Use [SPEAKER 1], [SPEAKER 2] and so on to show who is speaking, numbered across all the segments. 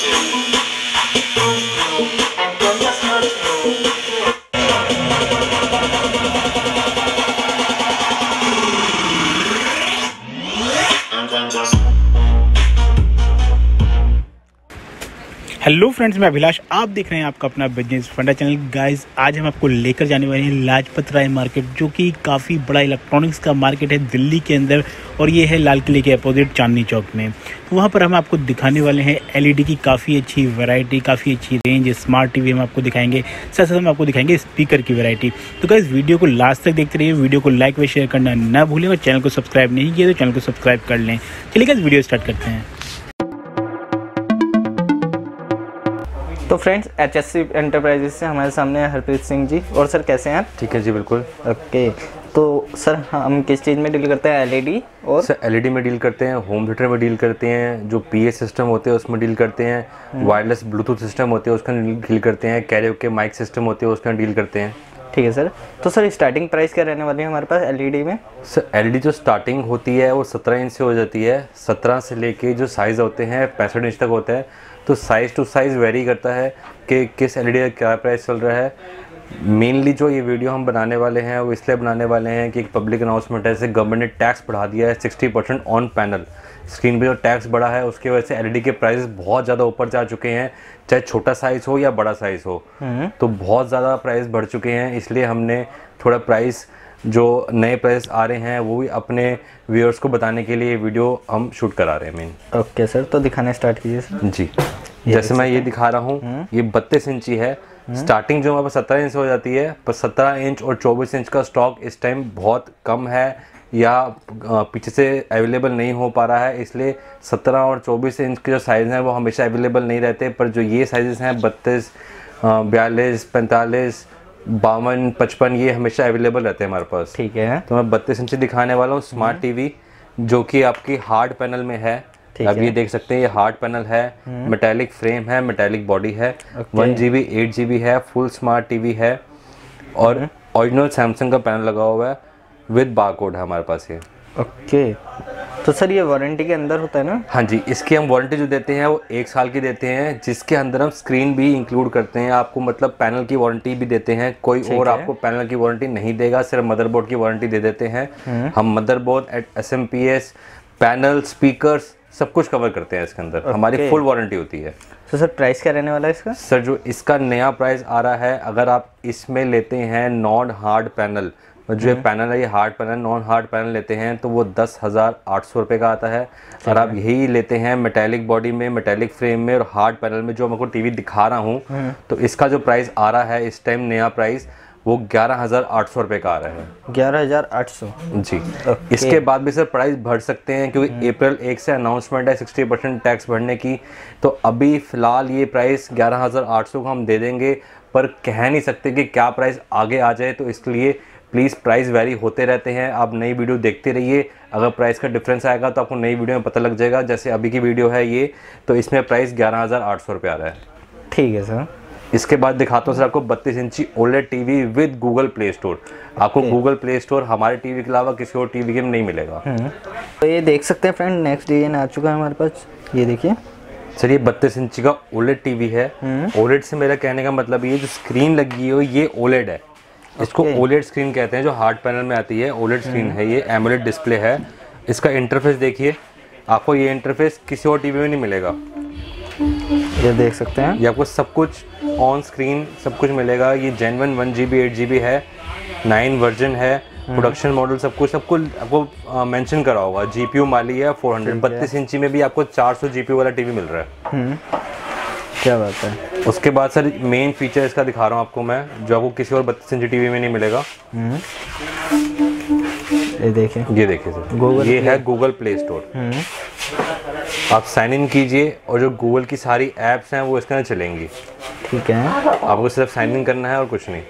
[SPEAKER 1] Thank. Hello friends मैं अभिलाष, आप देख रहे हैं आपका अपना बिज़नेस फंडा चैनल गाइस आज हम आपको लेकर जाने वाले हैं लाजपत राय मार्केट जो कि काफ़ी बड़ा इलेक्ट्रॉनिक्स का मार्केट है दिल्ली के अंदर, और ये है लाल किले के अपोजिट चांदनी चौक में। तो वहाँ पर हम आपको दिखाने वाले हैं एलईडी की काफ़ी अच्छी वैरायटी काफ़ी अच्छी रेंज स्मार्ट टीवी हम आपको दिखाएँगे। साथ साथ हम आपको दिखाएँगे स्पीकर की वैरायटी तो गाइस वीडियो को लास्ट तक देखते रहिए वीडियो को लाइक व शेयर करना ना भूलें, और चैनल को सब्सक्राइब नहीं किया तो चैनल को सब्सक्राइब कर लें। चलिए गाइस वीडियो स्टार्ट करते हैं।
[SPEAKER 2] तो friends H S C enterprises से हमारे सामने है हरप्रीत सिंह जी। और सर कैसे हैं आप?
[SPEAKER 3] ठीक है जी बिल्कुल।
[SPEAKER 2] ओके तो सर हम किस चीज़ में डील करते हैं? एलईडी और?
[SPEAKER 3] सर एलईडी में डील करते हैं होम थिएटर में डील करते हैं जो पीए सिस्टम होते हैं उसमें डील करते हैं। वायरलेस ब्लूटूथ सिस्टम होते हैं उसका डील करते हैं। कैरियो के माइक सिस्टम होते हैं उसका डील करते हैं।
[SPEAKER 2] ठीक है सर तो सर स्टार्टिंग प्राइस क्या रहने वाली है हमारे पास एलईडी में?
[SPEAKER 3] सर एलईडी जो स्टार्टिंग होती है वो सत्रह इंच से हो जाती है। सत्रह से लेके जो साइज़ होते हैं पैंसठ इंच तक होता है। तो साइज़ टू साइज़ वेरी करता है कि किस एलईडी का क्या प्राइस चल रहा है। मेनली जो ये वीडियो हम बनाने वाले हैं वो इसलिए बनाने वाले हैं कि एक पब्लिक अनाउंसमेंट है जैसे गवर्नमेंट ने टैक्स बढ़ा दिया है sixty percent on panel screen पे जो टैक्स बढ़ा है उसकी वजह से एलईडी के प्राइस बहुत ज़्यादा ऊपर जा चुके हैं चाहे छोटा साइज़ हो या बड़ा साइज़ हो। तो बहुत ज़्यादा प्राइस बढ़ चुके हैं इसलिए हमने थोड़ा प्राइस जो नए प्राइस आ रहे हैं वो भी अपने व्यूअर्स को बताने के लिए वीडियो हम शूट करा रहे हैं मेन
[SPEAKER 2] ओके सर तो दिखाने स्टार्ट कीजिए सर
[SPEAKER 3] जी। जैसे मैं ये दिखा रहा हूँ ये बत्तीस इंची है। स्टार्टिंग जो हमारे पास सत्रह इंच हो जाती है पर सत्रह इंच और चौबीस इंच का स्टॉक इस टाइम बहुत कम है या पीछे से अवेलेबल नहीं हो पा रहा है इसलिए सत्रह और चौबीस इंच के जो साइज़ हैं वो हमेशा अवेलेबल नहीं रहते पर जो ये साइजेस हैं बत्तीस बयालीस पैंतालीस बावन पचपन ये हमेशा अवेलेबल रहते हैं हमारे पास।
[SPEAKER 2] ठीक है।
[SPEAKER 3] तो मैं बत्तीस इंच दिखाने वाला हूँ स्मार्ट टीवी जो कि आपकी हार्ड पैनल में है। अब ये देख सकते हैं ये हार्ड पैनल है मेटेलिक फ्रेम है मेटेलिक बॉडी है one G B eight G B है फुल स्मार्ट टीवी है। और ओरिजिनल सैमसंग का पैनल लगा हुआ है विद बार कोड है हमारे पास ये।
[SPEAKER 2] ओके तो सर ये वारंटी के अंदर होता है ना?
[SPEAKER 3] हाँ जी इसकी हम वारंटी जो देते हैं वो एक साल की देते हैं जिसके अंदर हम स्क्रीन भी इंक्लूड करते हैं आपको मतलब पैनल की वारंटी भी देते हैं कोई और है। आपको पैनल की वारंटी नहीं देगा सिर्फ़ मदरबोर्ड की वारंटी दे देते हैं। हम motherboard S M P S panel speakers सब कुछ कवर करते हैं इसके अंदर। हमारी फुल वारंटी होती है।
[SPEAKER 2] तो सर प्राइस क्या रहने वाला है इसका?
[SPEAKER 3] सर जो इसका नया प्राइस आ रहा है अगर आप इसमें लेते हैं नॉन हार्ड पैनल जो पैनल है ये hard panel non hard panel लेते हैं तो वो दस हज़ार आठ सौ रुपये का आता है। और आप यही लेते हैं मेटेलिक बॉडी में मेटेलिक फ्रेम में और हार्ड पैनल में जो मैं को टीवी दिखा रहा हूँ तो इसका जो प्राइस आ रहा है इस टाइम नया प्राइस वो ग्यारह हज़ार आठ सौ रुपये का आ रहा है।
[SPEAKER 2] ग्यारह हज़ार आठ सौ।
[SPEAKER 3] जी। okay. इसके बाद भी सर प्राइस बढ़ सकते हैं क्योंकि अप्रैल एक से अनाउंसमेंट है सिक्सटी परसेंट टैक्स भरने की। तो अभी फ़िलहाल ये प्राइस ग्यारह हज़ार आठ सौ का हम दे देंगे पर कह नहीं सकते कि क्या प्राइस आगे आ जाए तो इसके लिए प्लीज़ प्राइस वेरी होते रहते हैं आप नई वीडियो देखते रहिए। अगर प्राइस का डिफरेंस आएगा तो आपको नई वीडियो में पता लग जाएगा जैसे अभी की वीडियो है ये। तो इसमें प्राइस ग्यारह हज़ार आठ सौ रुपये आ रहा है।
[SPEAKER 2] ठीक है सर।
[SPEAKER 3] इसके बाद दिखाता हूँ सर आपको बत्तीस इंची OLED TV with Google Play Store आपको गूगल प्ले स्टोर हमारे टीवी के अलावा किसी और टीवी के में नहीं मिलेगा।
[SPEAKER 2] तो ये देख सकते हैं फ्रेंड नेक्स्ट डिज़ाइन आ चुका है हमारे पास। ये देखिए।
[SPEAKER 3] सर ये बत्तीस इंची का ओलेड टीवी है। ओलेड से मेरा कहने का मतलब ये जो स्क्रीन लगी है ये ओलेड है। इसको ओलेट स्क्रीन कहते हैं जो हार्ड पैनल में आती है। ओलेट स्क्रीन है ये एमोलेड डिस्प्ले है। इसका इंटरफेस देखिए। आपको ये इंटरफेस किसी और टीवी में नहीं मिलेगा।
[SPEAKER 2] ये देख सकते हैं।
[SPEAKER 3] ये आपको सब कुछ ऑन स्क्रीन सब कुछ मिलेगा। ये genuine one G B eight G B है। नाइन वर्जन है। प्रोडक्शन मॉडल सब कुछ सब कुछ आपको मेंशन करा होगा। जी पी यू माली है फोर हंड्रेड बत्तीस इंची में भी आपको चार सौ जी पी वाला टीवी मिल रहा है।
[SPEAKER 2] क्या बात है।
[SPEAKER 3] उसके बाद सर मेन फीचर इसका दिखा रहा हूँ आपको मैं जो आपको किसी और बत्तीस इंची टीवी में नहीं मिलेगा।
[SPEAKER 2] ये देखें।
[SPEAKER 3] ये देखिए सर। गूगल ये है गूगल प्ले स्टोर आप साइन इन कीजिए और जो गूगल की सारी एप्स हैं वो इसके अंदर चलेंगी।
[SPEAKER 2] ठीक है।
[SPEAKER 3] आपको सिर्फ़ साइन इन करना है और कुछ नहीं।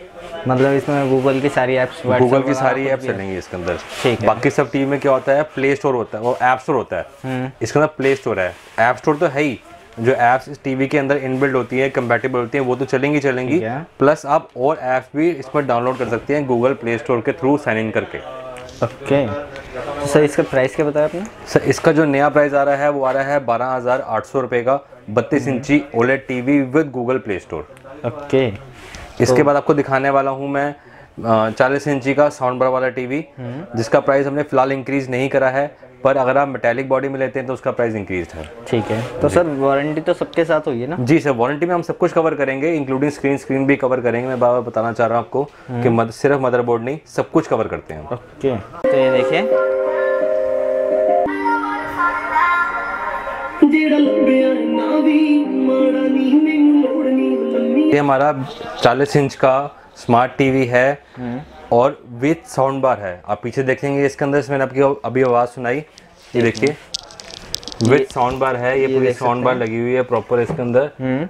[SPEAKER 2] मतलब इसमें गूगल की सारी एप्स
[SPEAKER 3] गूगल की सारी एप्स चलेंगी इसके अंदर। ठीक है। बाकी सब टीवी में क्या होता है? प्ले स्टोर होता है वो ऐप स्टोर होता है। इसके अंदर प्ले स्टोर है। ऐप स्टोर तो है ही। जो एप्स इस टीवी के अंदर इनबिल्ड होती है कंपेटेबल होती हैं वो तो चलेंगी चलेंगी। प्लस आप और ऐप्स भी इसमें डाउनलोड कर सकते हैं गूगल प्ले स्टोर के थ्रू साइन इन करके।
[SPEAKER 2] ओके तो सर इसका प्राइस क्या बताया आपने?
[SPEAKER 3] सर इसका जो नया प्राइस आ रहा है वो आ रहा है बारह हज़ार आठ सौ रुपये का बत्तीस इंची OLED TV with Google Play Store
[SPEAKER 2] okay
[SPEAKER 3] इसके बाद आपको दिखाने वाला हूँ मैं चालीस इंची का साउंड बार वाला टीवी जिसका प्राइस हमने फ़िलहाल इंक्रीज नहीं करा है। पर अगर आप मेटेलिक बॉडी में लेते हैं तो उसका प्राइस इंक्रीज है।
[SPEAKER 2] ठीक है। तो सर वारंटी तो सबके साथ हुई है ना?
[SPEAKER 3] जी सर वारंटी में हम सब कुछ कवर करेंगे इंक्लूडिंग स्क्रीन स्क्रीन भी कवर करेंगे। मैं बाबा बताना चाह रहा हूँ आपको हम्म। कि मद, सिर्फ़ मदरबोर्ड नहीं सब कुछ कवर करते हैं
[SPEAKER 2] ओके। तो ये देखिए।
[SPEAKER 3] ये हमारा 40 इंच का स्मार्ट टीवी है। हम्म। और विथ साउंड बार है। आप पीछे देखेंगे इसके अंदर मैंने आपकी अभी आवाज़ सुनाई। ये देखिए। विथ साउंड बार है ये पूरी साउंड बार लगी हुई है प्रॉपर इसके अंदर।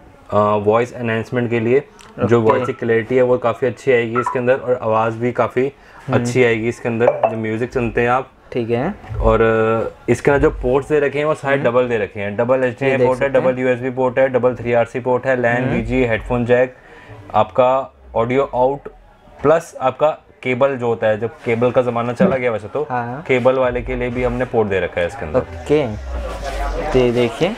[SPEAKER 3] वॉइस एनहेंसमेंट के लिए। जो वॉइस की क्लैरिटी है वो काफ़ी अच्छी आएगी इसके अंदर और आवाज़ भी काफ़ी अच्छी आएगी इसके अंदर। जो म्यूज़िक सुनते हैं आप।
[SPEAKER 2] ठीक है।
[SPEAKER 3] और इसके अंदर जो पोर्ट्स दे रखे हैं वो सारे डबल दे रखे हैं। Double H
[SPEAKER 2] hmm. देख
[SPEAKER 3] पोर्ट है डबल यूएसबी पोर्ट है double three R C port है LAN V G headphone jack आपका ऑडियो आउट प्लस आपका केबल जो होता है जब केबल का जमाना चला गया वैसे तो
[SPEAKER 2] हाँ।
[SPEAKER 3] केबल वाले के लिए भी हमने पोर्ट दे रखा है इसके अंदर।
[SPEAKER 2] ओके। तो ये देखिए।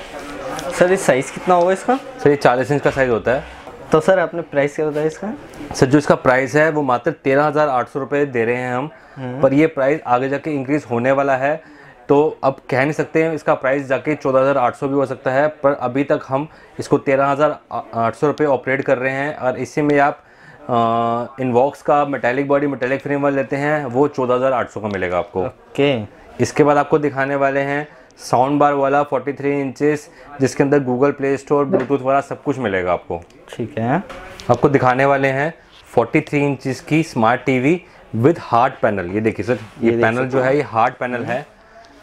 [SPEAKER 2] सर इस साइज़ कितना होगा इसका?
[SPEAKER 3] सर ये चालीस इंच का साइज़ होता है।
[SPEAKER 2] तो सर आपने प्राइस क्या बताया इसका?
[SPEAKER 3] सर जो इसका प्राइस है वो मात्र तेरह हज़ार आठ सौ रुपये दे रहे हैं हम।
[SPEAKER 2] हम्म।
[SPEAKER 3] पर ये प्राइस आगे जाके इंक्रीज होने वाला है। तो अब कह नहीं सकते हैं इसका प्राइस जाके चौदह हज़ार आठ सौ भी हो सकता है। पर अभी तक हम इसको तेरह हज़ार आठ सौ रुपये ऑपरेट कर रहे हैं। और इसी में आप इनवॉक्स का मेटेलिक बॉडी मेटेलिक फ्रेम वाला लेते हैं वो चौदह हज़ार आठ सौ का मिलेगा आपको।
[SPEAKER 2] ओके। okay.
[SPEAKER 3] इसके बाद आपको दिखाने वाले हैं साउंड बार वाला 43 इंचेस जिसके अंदर गूगल प्ले स्टोर ब्लूटूथ वाला सब कुछ मिलेगा आपको।
[SPEAKER 2] ठीक है।
[SPEAKER 3] आपको दिखाने वाले हैं 43 इंचेस की smart TV with hard panel ये देखिए सर ये,
[SPEAKER 2] देख
[SPEAKER 3] पैनल जो है। ये हार्ट पैनल है।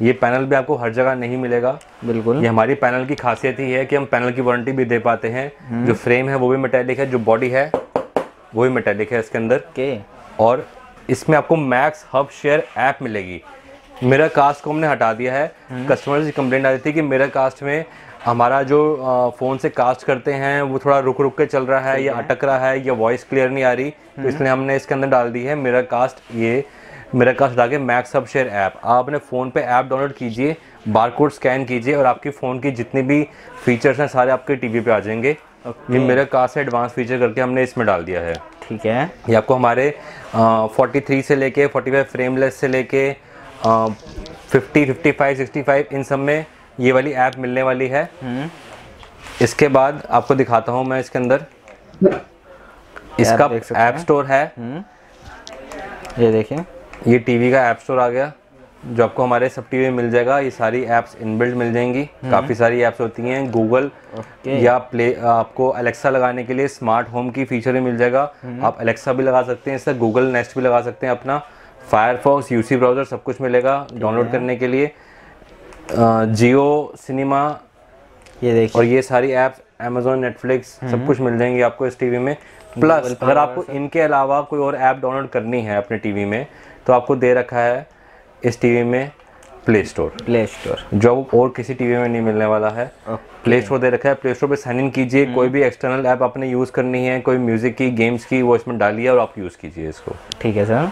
[SPEAKER 3] ये पैनल भी आपको हर जगह नहीं मिलेगा।
[SPEAKER 2] बिल्कुल।
[SPEAKER 3] ये हमारी पैनल की खासियत ही है कि हम पैनल की वारंटी भी दे पाते हैं। जो फ्रेम है वो भी मेटेलिक है जो बॉडी है वो भी मेटेलिक है इसके अंदर।
[SPEAKER 2] ओके
[SPEAKER 3] और इसमें आपको मैक्स हब शेयर ऐप मिलेगी। मेरा कास्ट को हमने हटा दिया है। कस्टमर से कंप्लेंट आ रही थी कि मेरा कास्ट में हमारा जो फ़ोन से कास्ट करते हैं वो थोड़ा रुक रुक के चल रहा है या अटक रहा है या वॉइस क्लियर नहीं आ रही तो इसलिए हमने इसके अंदर डाल दी है। मेरा कास्ट ये मेरा कास्ट हटा के मैक्स हब शेयर ऐप आप अपने फ़ोन पे ऐप डाउनलोड कीजिए बारकोड स्कैन कीजिए और आपकी फ़ोन की जितने भी फीचर्स हैं सारे आपके टीवी पे आ जाएँगे। ये मेरा कास्ट से एडवांस फीचर करके हमने इसमें डाल दिया है।
[SPEAKER 2] ठीक है।
[SPEAKER 3] ये आपको हमारे फोर्टी थ्री से लेके फोर्टी फाइव फ्रेमलेस से लेके fifty fifty five sixty five इन सब में ये वाली ऐप मिलने वाली है। इसके बाद आपको दिखाता हूँ मैं इसके अंदर। इसका ऐप स्टोर है।
[SPEAKER 2] ये देखें।
[SPEAKER 3] ये टीवी का ऐप स्टोर आ गया। जो आपको हमारे सब टीवी में मिल जाएगा ये सारी ऐप्स इनबिल्ट मिल जाएँगी। काफ़ी सारी ऐप्स होती हैं गूगल
[SPEAKER 2] ओके।
[SPEAKER 3] या प्ले आपको अलेक्सा लगाने के लिए स्मार्ट होम की फीचर भी मिल जाएगा। आप अलेक्सा भी लगा सकते हैं इससे गूगल नेस्ट भी लगा सकते हैं अपना। फायरफॉक्स यूसी ब्राउज़र सब कुछ मिलेगा डाउनलोड करने के लिए। जियो सिनेमा
[SPEAKER 2] ये देखिए।
[SPEAKER 3] और ये सारी ऐप्स अमेजोन नेटफ्लिक्स सब कुछ मिल जाएँगी आपको इस टीवी में। प्लस अगर आपको इनके अलावा कोई और ऐप डाउनलोड करनी है अपने टीवी में तो आपको दे रखा है इस टीवी में प्ले स्टोर
[SPEAKER 2] प्ले स्टोर
[SPEAKER 3] जो और किसी टीवी में नहीं मिलने वाला है। प्ले स्टोर दे रखा है। प्ले स्टोर पे साइन इन कीजिए। कोई भी एक्सटर्नल ऐप आपने यूज़ करनी है कोई म्यूज़िक की गेम्स की वो इसमें डालिए और आप यूज़ कीजिए इसको।
[SPEAKER 2] ठीक है सर।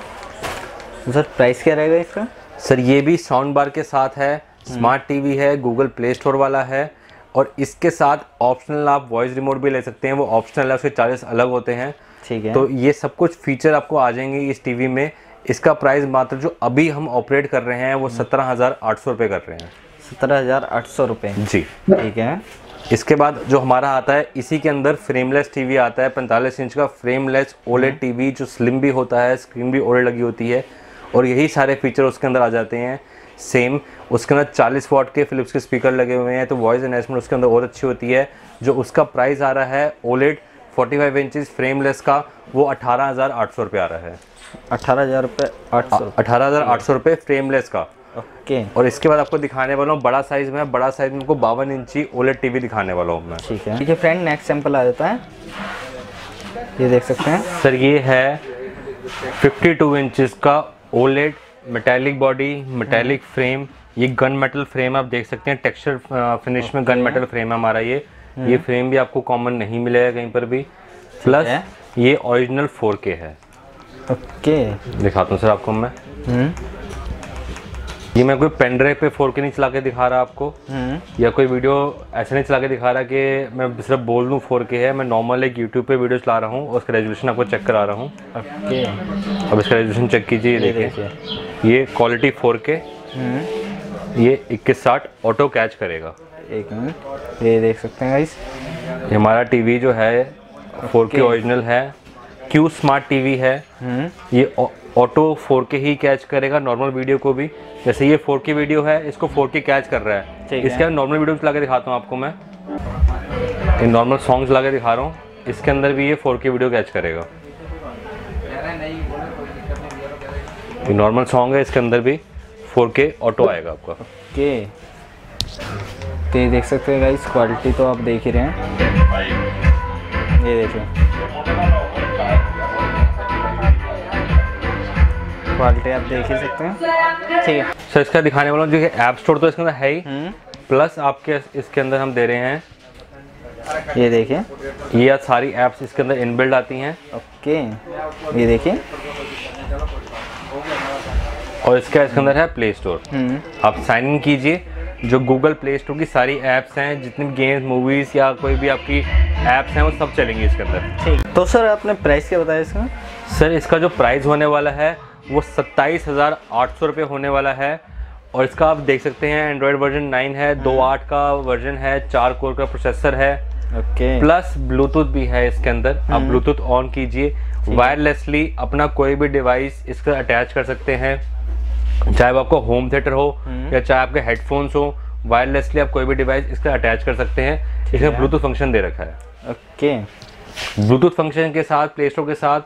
[SPEAKER 2] सर प्राइस क्या रहेगा इसका?
[SPEAKER 3] सर ये भी साउंड बार के साथ है। स्मार्ट टीवी है गूगल प्ले स्टोर वाला है। और इसके साथ ऑप्शनल आप वॉइस रिमोट भी ले सकते हैं। वो ऑप्शनल है उसके चार्जेस अलग होते हैं।
[SPEAKER 2] ठीक है।
[SPEAKER 3] तो ये सब कुछ फीचर आपको आ जाएँगे इस टीवी में। इसका प्राइस मात्र जो अभी हम ऑपरेट कर रहे हैं वो सत्रह हज़ार आठ सौ रुपये कर रहे हैं।
[SPEAKER 2] सत्रह हज़ार आठ सौ रुपये
[SPEAKER 3] जी।
[SPEAKER 2] ठीक है।
[SPEAKER 3] इसके बाद जो हमारा आता है इसी के अंदर फ्रेमलेस टीवी आता है 45 इंच का फ्रेमलेस ओलेड टीवी जो स्लिम भी होता है स्क्रीन भी ओलेड लगी होती है और यही सारे फीचर उसके अंदर आ जाते हैं। सेम उसके अंदर 40 वॉट के फिलिप्स के स्पीकर लगे हुए हैं तो वॉइस एनहेंसमेंट उसके अंदर और अच्छी होती है। जो उसका प्राइस आ रहा है ओलेड 45 इंचेस फ्रेमलेस का वो अठारह हज़ार आठ सौ रुपये आ रहा है।
[SPEAKER 2] अठारह हज़ार रुपये आठ सौ।
[SPEAKER 3] अठारह हज़ार आठ सौ रुपये फ्रेमलेस का।
[SPEAKER 2] ओके। okay.
[SPEAKER 3] और इसके बाद आपको दिखाने वाला हूँ बड़ा साइज़ में बड़ा साइज़ में आपको बावन इंची ओलेड टीवी दिखाने वाला हूँ मैं।
[SPEAKER 2] ठीक है। ठीक है फ्रेंड नेक्स्ट सैंपल आ जाता है। ये देख सकते हैं।
[SPEAKER 3] सर ये है 52 इंचेस का OLED metallic body metallic frame ये गन मेटल फ्रेम आप देख सकते हैं टेक्सचर फिनिश में गन मेटल फ्रेम है हमारा ये। ये फ्रेम भी आपको कॉमन नहीं मिलेगा कहीं पर भी। प्लस। ये ओरिजिनल 4K है।
[SPEAKER 2] ओके।
[SPEAKER 3] दिखाता हूँ सर आपको मैं।
[SPEAKER 2] हम्म।
[SPEAKER 3] ये मैं कोई पेन ड्राइव पे फोर के नहीं चला के दिखा रहा आपको।
[SPEAKER 2] हम्म।
[SPEAKER 3] या कोई वीडियो ऐसे नहीं चला के दिखा रहा कि मैं सिर्फ़ बोल दूँ फोर के है मैं नॉर्मल एक यूट्यूब पे वीडियो चला रहा हूँ और उसका रेजोल्यूशन आपको चेक करा रहा हूँ।
[SPEAKER 2] ओके।
[SPEAKER 3] अब इसका रेजोल्यूशन चेक कीजिए देखिए। ये क्वालिटी फोर के।
[SPEAKER 2] हम्म।
[SPEAKER 3] ये इक्कीस साठ ऑटो कैच करेगा।
[SPEAKER 2] एक मिनट ये देख सकते हैं गाइस
[SPEAKER 3] ये हमारा टीवी जो है फोर के ओरिजिनल है। क्यू स्मार्ट टीवी है।
[SPEAKER 2] हम्म।
[SPEAKER 3] ये ऑटो 4K ही कैच करेगा नॉर्मल वीडियो को भी। जैसे ये 4K वीडियो है इसको 4K कैच कर रहा है। इसके अंदर नॉर्मल वीडियो के दिखाता हूँ आपको मैं। ये नॉर्मल सॉन्ग चला के दिखा रहा हूँ। इसके अंदर भी ये 4K वीडियो कैच करेगा। ये नॉर्मल सॉन्ग है इसके अंदर भी 4K ऑटो आएगा आपका।
[SPEAKER 2] ओके। तो ये देख सकते हैं गाइस क्वालिटी तो आप देख ही रहे हैं। ये देखिए क्वालिटी आप देख ही सकते हैं। ठीक है।
[SPEAKER 3] सर इसका दिखाने वाला हूँ जो ऐप स्टोर तो इसके अंदर है ही।
[SPEAKER 2] हम्म।
[SPEAKER 3] प्लस आपके इसके अंदर हम दे रहे हैं।
[SPEAKER 2] ये देखिए।
[SPEAKER 3] ये सारी ऐप्स इसके अंदर इनबिल्ड आती हैं।
[SPEAKER 2] ओके। ये देखिए।
[SPEAKER 3] और इसका इसके अंदर है प्ले स्टोर
[SPEAKER 2] हम्म।
[SPEAKER 3] आप साइन इन कीजिए। जो गूगल प्ले स्टोर की सारी ऐप्स हैं जितनी गेम्स मूवीज़ या कोई भी आपकी ऐप्स हैं वो सब चलेंगी इसके अंदर।
[SPEAKER 2] ठीक। तो सर आपने प्राइस क्या बताया इसका?
[SPEAKER 3] सर इसका जो प्राइस होने वाला है वो सत्ताईस हज़ार आठ सौ रुपये होने वाला है। और इसका आप देख सकते हैं एंड्रॉयड वर्जन नाइन है दो आठ का वर्जन है चार कोर का प्रोसेसर है।
[SPEAKER 2] ओके।
[SPEAKER 3] प्लस ब्लूटूथ भी है इसके अंदर। आप ब्लूटूथ ऑन कीजिए। वायरलेसली अपना कोई भी डिवाइस इसका अटैच कर सकते हैं। चाहे वो आपका होम थिएटर हो या चाहे आपके हेडफोन्स हो वायरलेसली आप कोई भी डिवाइस इसका अटैच कर सकते हैं। इसमें ब्लूटूथ फ़ंक्शन दे रखा है।
[SPEAKER 2] ओके।
[SPEAKER 3] ब्लूटूथ फ़ंक्शन के साथ प्ले स्टोर के साथ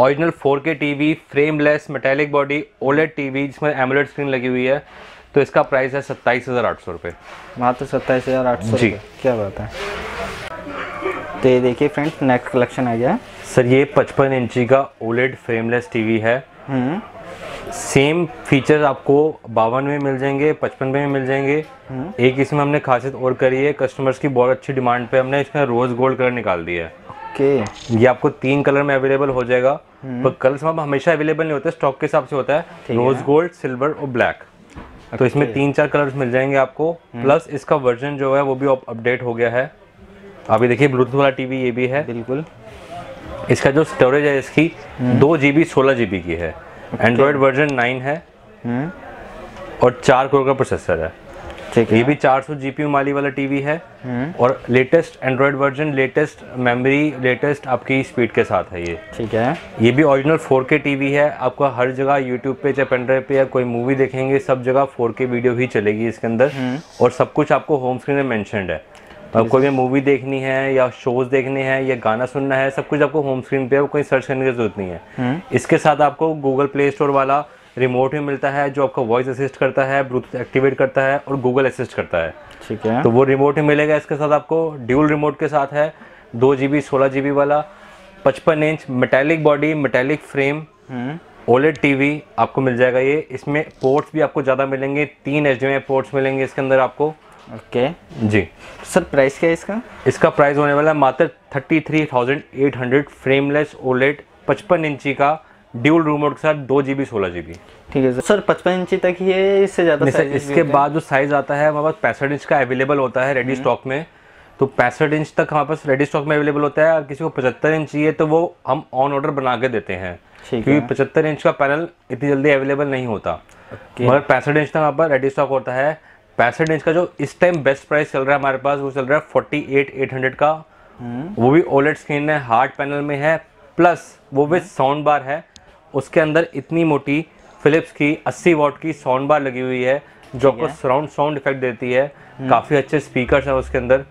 [SPEAKER 3] original 4K TV frameless metallic body OLED TV जिसमें एमुलेट स्क्रीन लगी हुई है तो इसका प्राइस है सत्ताईस हज़ार आठ सौ रुपये
[SPEAKER 2] मात्र सत्ताईस हज़ार आठ सौ
[SPEAKER 3] जी।
[SPEAKER 2] क्या बात है। तो ये देखिए फ्रेंड्स नेक्स्ट कलेक्शन आ गया।
[SPEAKER 3] सर ये पचपन इंची का ओलेड फ्रेमलेस टीवी है।
[SPEAKER 2] हम्म।
[SPEAKER 3] सेम फीचर्स आपको बावन में मिल जाएँगे पचपन में मिल जाएँगे। एक इसमें हमने खासियत और करी है कस्टमर्स की बहुत अच्छी डिमांड पे हमने इसमें रोज गोल्ड कलर निकाल दिया है।
[SPEAKER 2] ओके
[SPEAKER 3] ये आपको तीन कलर में अवेलेबल हो जाएगा। पर कलर्स में हमेशा अवेलेबल नहीं होते स्टॉक के हिसाब से होता है। रोज गोल्ड सिल्वर और ब्लैक तो इसमें तीन चार कलर्स मिल जाएँगे आपको। प्लस इसका वर्जन जो है वो भी अपडेट हो गया है। अभी देखिए ब्लूटूथ वाला टीवी ये भी है।
[SPEAKER 2] बिल्कुल।
[SPEAKER 3] इसका जो स्टोरेज है इसकी दो जी बी सोलह जी बी की है। एंड्रॉयड वर्जन नाइन है।
[SPEAKER 2] हम्म।
[SPEAKER 3] और चार करोड़ का प्रोसेसर है। ये भी 400 सौ जीपीयू वाली वाला टीवी है।
[SPEAKER 2] हम्म।
[SPEAKER 3] और latest Android version latest memory latest आपकी स्पीड के साथ है ये।
[SPEAKER 2] ठीक है।
[SPEAKER 3] ये भी ओरिजिनल 4K टीवी है। आपका हर जगह यूट्यूब पे चाहे पेन ड्राइव पे या कोई मूवी देखेंगे सब जगह 4K वीडियो ही चलेगी इसके अंदर। और सब कुछ आपको होम स्क्रीन में मैंशनड है। अब कोई भी मूवी देखनी है या शोज़ देखने हैं या गाना सुनना है सब कुछ आपको होम स्क्रीन पे कोई सर्च करने की ज़रूरत नहीं है। इसके साथ आपको गूगल प्ले स्टोर वाला रिमोट भी मिलता है जो आपका वॉइस असिस्ट करता है ब्लूटूथ एक्टिवेट करता है और गूगल असिस्ट करता है।
[SPEAKER 2] ठीक है।
[SPEAKER 3] तो वो रिमोट ही मिलेगा इसके साथ आपको ड्यूल रिमोट के साथ है दो जी बी सोलह जी बी वाला पचपन inch metallic body metallic frame OLED TV आपको मिल जाएगा ये। इसमें पोर्ट्स भी आपको ज़्यादा मिलेंगे तीन एच डी पोर्ट्स मिलेंगे इसके अंदर आपको।
[SPEAKER 2] ओके।
[SPEAKER 3] जी।
[SPEAKER 2] सर प्राइस क्या है इसका?
[SPEAKER 3] इसका प्राइस होने वाला है मात्र thirty three thousand eight hundred frameless OLED पचपन इंची का ड्यूल रिमोट के साथ दो जी बी सोलह जी बी
[SPEAKER 2] ठीक है सर पचपन इंची तक ही है इससे ज़्यादा
[SPEAKER 3] सर इसके बाद जो साइज़ आता है हमारे पास पैंसठ इंच का अवेलेबल होता है रेडी स्टॉक में। तो पैंसठ इंच तक हमारे पास रेडी स्टॉक में अवेलेबल होता है। और किसी को पचहत्तर इंच चाहिए तो वो हम ऑन ऑर्डर बना के देते हैं। क्योंकि पचहत्तर इंच का पैनल इतनी जल्दी अवेलेबल नहीं होता। मगर पैंसठ इंच तक हमारे पास रेडी स्टॉक होता है। पैंसठ इंच का जो इस टाइम बेस्ट प्राइस चल रहा है हमारे पास वो चल रहा है फोर्टी एट एट हंड्रेड का वो भी ओलेट स्क्रीन है हार्ड पैनल में है। प्लस वो भी साउंड बार है। उसके अंदर इतनी मोटी फिलिप्स की 80 वॉट की साउंड बार लगी हुई है जो आपको सराउंड साउंड इफ़ेक्ट देती है। काफ़ी अच्छे स्पीकर्स हैं उसके अंदर।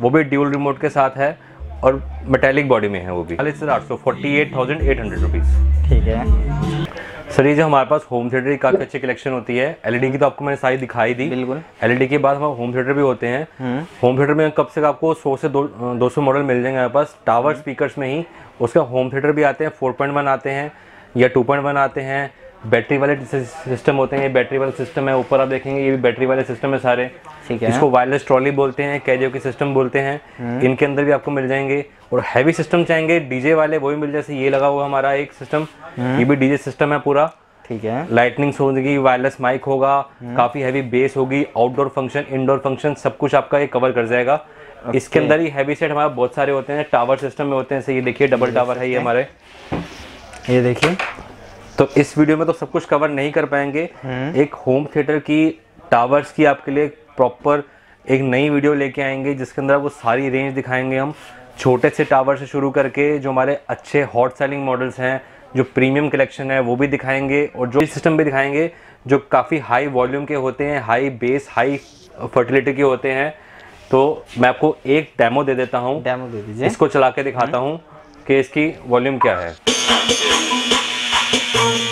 [SPEAKER 3] वो भी ड्यूल रिमोट के साथ है और मेटेलिक बॉडी में है वो भी। चालीस हज़ार आठ सौ forty eight thousand eight hundred rupees
[SPEAKER 2] ठीक है।
[SPEAKER 3] सर ये जो हमारे पास होम थिएटर की काफ़ी अच्छी कलेक्शन होती है। एलईडी की तो आपको मैंने सारी दिखाई दी।
[SPEAKER 2] बिल्कुल।
[SPEAKER 3] एलईडी के बाद हमारे होम थिएटर भी होते हैं। होम थिएटर में कब से आपको 100 से दो दो सौ मॉडल मिल जाएँगे हमारे पास। टावर स्पीकर्स में ही उसका होम थिएटर भी आते हैं 4.1 आते हैं। या 2.1 आते हैं बैटरी वाले सिस्टम होते हैं ये बैटरी वाले सिस्टम है ऊपर आप देखेंगे ये भी बैटरी वाले सिस्टम है सारे।
[SPEAKER 2] ठीक है।
[SPEAKER 3] इसको वायरलेस ट्रॉली बोलते हैं कैरियो के सिस्टम बोलते हैं। इनके अंदर भी आपको मिल जाएँगे और हैवी सिस्टम चाहेंगे डीजे वाले वो भी मिल जैसे ये लगा हुआ हमारा एक सिस्टम ये भी डीजे सिस्टम है पूरा।
[SPEAKER 2] ठीक है।
[SPEAKER 3] लाइटनिंग होगी वायरलेस माइक होगा काफ़ी हैवी बेस होगी आउटडोर फ़ंक्शन इंडोर फ़ंक्शन सब कुछ आपका ये कवर कर जाएगा। इसके अंदर ही हैवी सेट हमारे बहुत सारे होते हैं टावर सिस्टम में होते हैं ये देखिए डबल टावर है ये हमारे।
[SPEAKER 2] ये देखिए।
[SPEAKER 3] तो इस वीडियो में तो सब कुछ कवर नहीं कर पाएँगे। एक होम थिएटर की टावर्स की आपके लिए प्रॉपर एक नई वीडियो लेके आएँगे जिसके अंदर आपको सारी रेंज दिखाएँगे हम। छोटे से टावर से शुरू करके जो हमारे अच्छे हॉट सेलिंग मॉडल्स हैं जो प्रीमियम कलेक्शन है वो भी दिखाएँगे और जो सिस्टम भी दिखाएँगे जो काफ़ी हाई वॉल्यूम के होते हैं हाई बेस हाई फर्टिलिटी के होते हैं। तो मैं आपको एक डेमो दे देता हूँ।
[SPEAKER 2] डेमो दे दीजिए।
[SPEAKER 3] इसको चला के दिखाता हूँ कि इसकी वॉल्यूम क्या है। Música